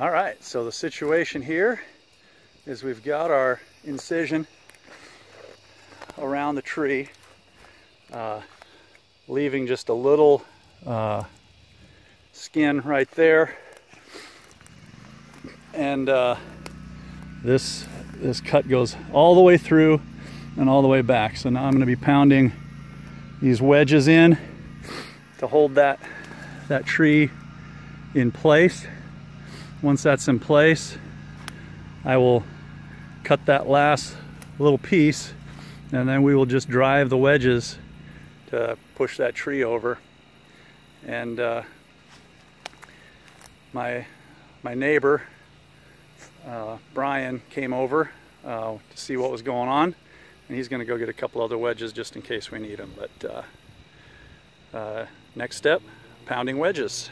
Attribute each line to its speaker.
Speaker 1: All right, so the situation here is we've got our incision around the tree, uh, leaving just a little uh, skin right there. And uh, this, this cut goes all the way through and all the way back. So now I'm going to be pounding these wedges in to hold that, that tree in place. Once that's in place, I will cut that last little piece and then we will just drive the wedges to push that tree over. And uh, my, my neighbor, uh, Brian, came over uh, to see what was going on and he's going to go get a couple other wedges just in case we need them. But uh, uh, next step, pounding wedges.